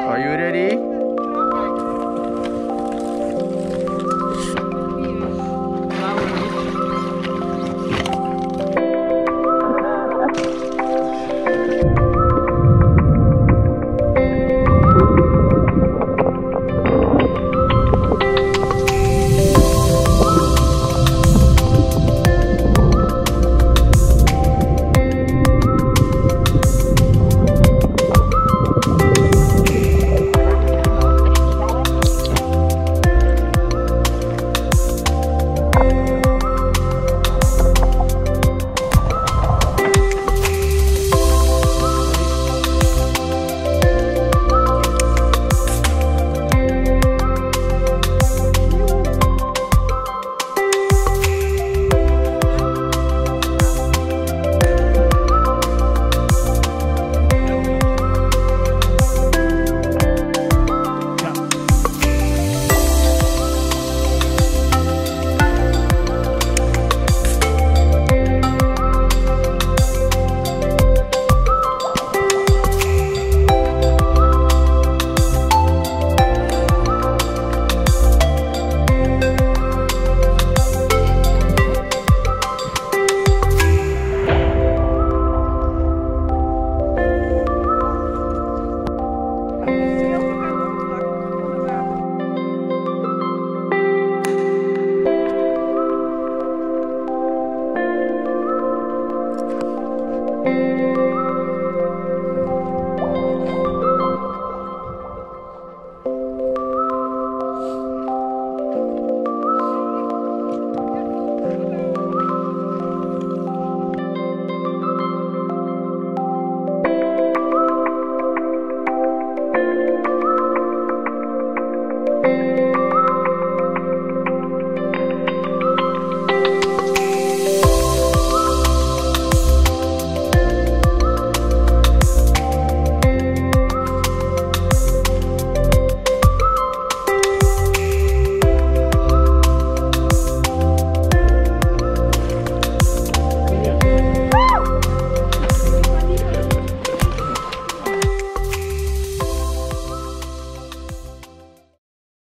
Are you ready? Música